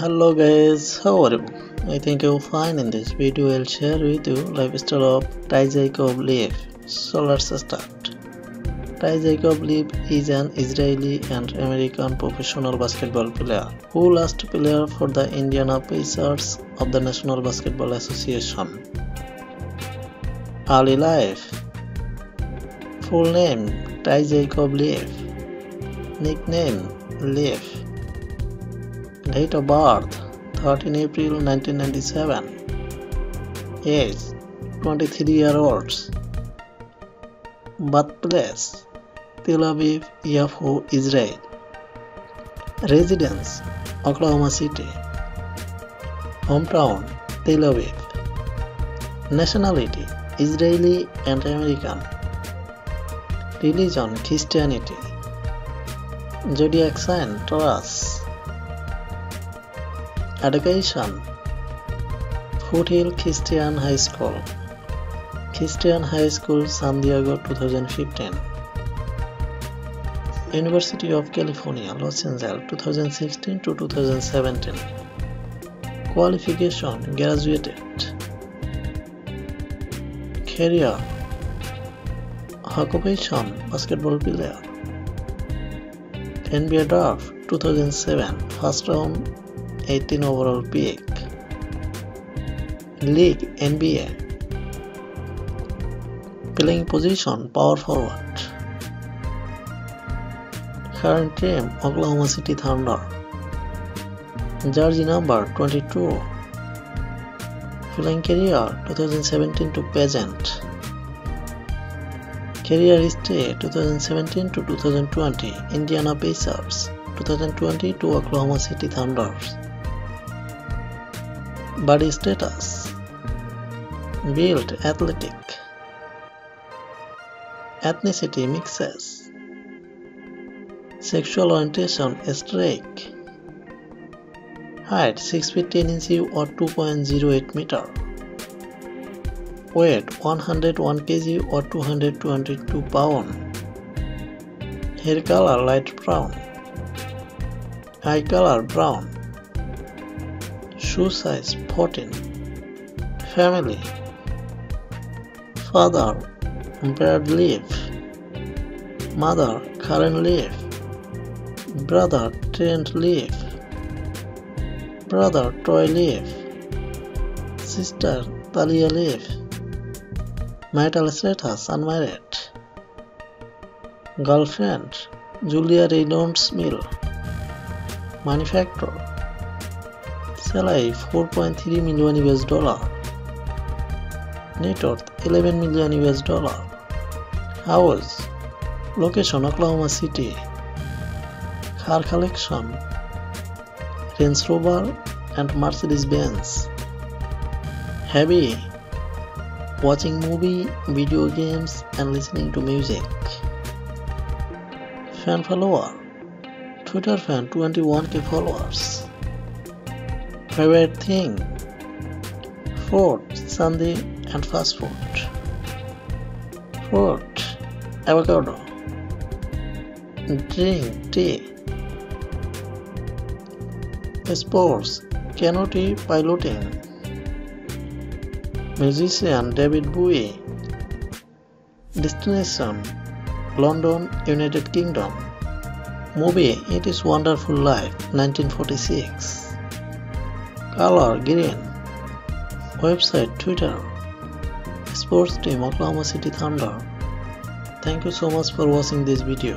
hello guys. How are you? I think you're fine in this video. I'll share with you lifestyle of Ty Jacob Leaf solar start Ty Jacob Leaf is an Israeli and American professional basketball player who last player for the Indiana Pacers of the National Basketball Association. Early life. Full name Ty Jacob Leaf Nickname Leaf Date of birth 13 April 1997. Age 23 year olds. Birthplace Tel Aviv, Yafo, Israel. Residence Oklahoma City. Hometown Tel Aviv. Nationality Israeli and American. Religion Christianity. Zodiac sign Taurus. Education. Foothill Christian high school. Christian high school San Diego two thousand fifteen. University of California, Los Angeles two thousand sixteen to two thousand seventeen. qualification graduated career occupation basketball player NBA draft 2007 first round 18 overall pick. League NBA Playing position Power forward. Current team Oklahoma City Thunder. Jersey number 22 Playing career 2017 to present. Career history 2017 to 2020 Indiana Pacers 2020 to Oklahoma City Thunders Body status. Build athletic. Ethnicity mixes. Sexual orientation straight Height 6 feet 10 inches or 2.08 meter. Weight 101 kg or 222 pound. Hair color light brown. Eye color brown shoe size 14 family father Brad Leaf mother Karen Leaf brother Trent Leaf brother Troy Leaf sister Talia Leaf marital status unmarried girlfriend Julia Reynolds Mill manufacturer Salary 4.3 million US dollar. Net worth 11 million US dollar. House Location Oklahoma City. Car collection Range Rover and Mercedes Benz. heavy Watching movie, video games and listening to music. Fan follower Twitter fan 21k followers. Favorite thing? Food, sundae and fast food. Fruit, avocado. Drink, tea. Sports, canoe piloting. Musician David Bowie. Destination, London, United Kingdom. Movie It Is Wonderful Life, 1946 color green website twitter. Sports team oklahoma city thunder. Thank you so much for watching this video